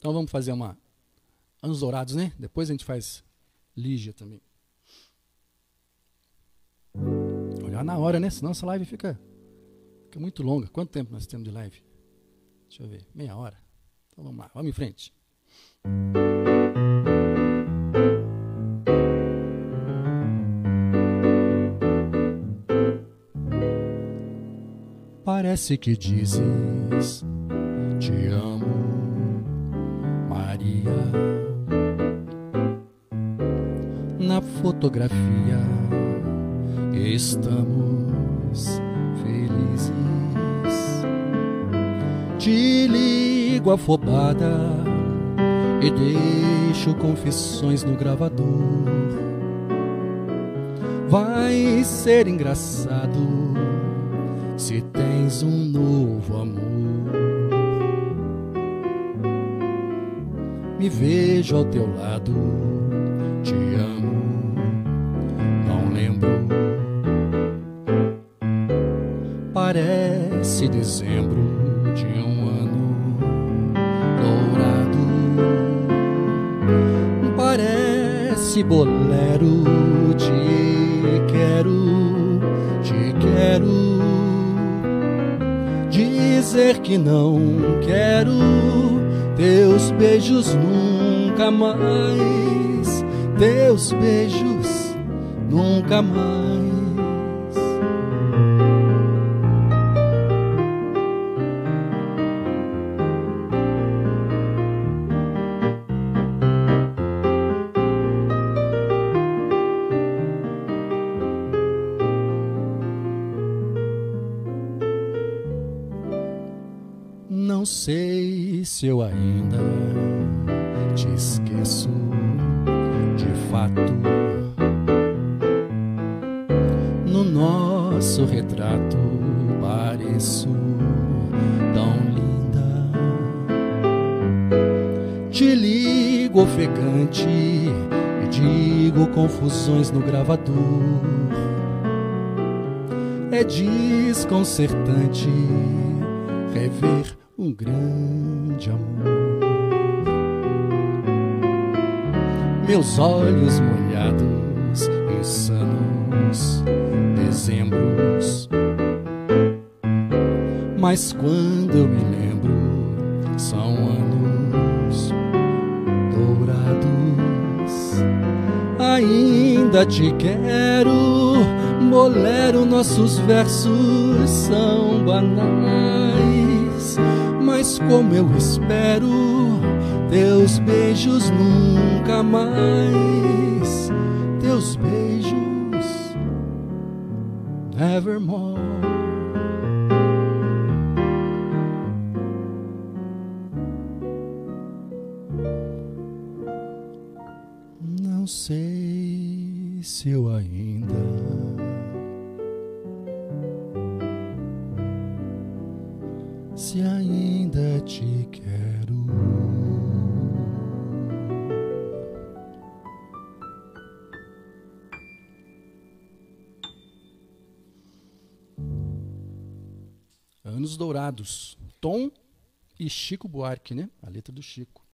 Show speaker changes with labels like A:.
A: Então vamos fazer uma Anos Dourados, né? Depois a gente faz Lígia também. Olhar na hora, né? Senão essa live fica, fica muito longa. Quanto tempo nós temos de live? Deixa eu ver. Meia hora. Então vamos lá, vamos em frente. Parece que dizes te amo, Maria. Na fotografia estamos felizes. Te ligo afobada e deixo confissões no gravador. Vai ser engraçado se tens um novo amor. Me vejo ao teu lado, te amo, não lembro. Parece dezembro de um ano dourado. Parece bolero, te quero, te quero dizer que não quero beijos nunca mais, teus beijos nunca mais. Não se eu ainda te esqueço de fato. No nosso retrato pareço tão linda. Te ligo ofegante e digo confusões no gravador. É desconcertante rever um grande amor. Meus olhos molhados, insanos dezembros. Mas quando eu me lembro, são anos dourados. Ainda te quero, bolero, nossos versos são banais. Mas como eu espero teus beijos nunca mais, teus beijos nevermore. Não sei se eu ainda Anos Dourados, Tom e Chico Buarque, né? A letra do Chico.